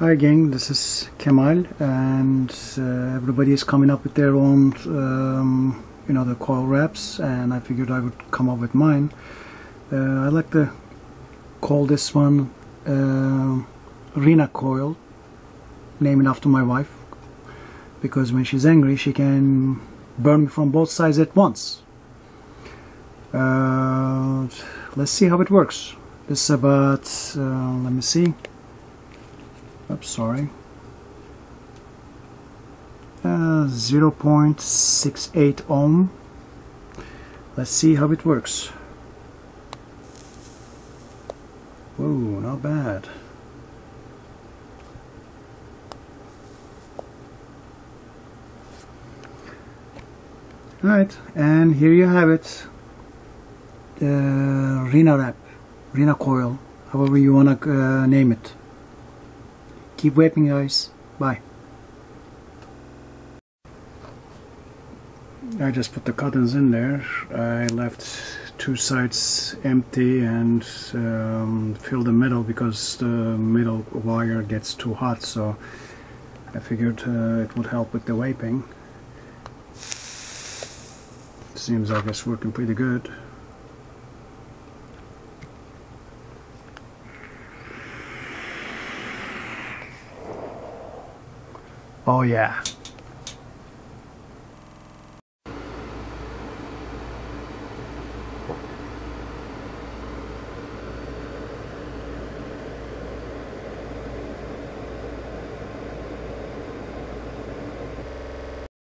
Hi gang, this is Kemal and uh, everybody is coming up with their own, um, you know, the coil wraps and I figured I would come up with mine. Uh, I like to call this one uh, Rena coil, name named after my wife because when she's angry she can burn me from both sides at once. Uh, let's see how it works. This is about, uh, let me see, Oops, sorry. Uh, 0.68 ohm. Let's see how it works. Whoa, not bad. Alright, and here you have it. The Rena wrap, Rena coil, however you want to uh, name it. Keep vaping guys. Bye. I just put the cottons in there. I left two sides empty and um, filled the middle because the middle wire gets too hot so I figured uh, it would help with the vaping. Seems like it's working pretty good. Oh yeah.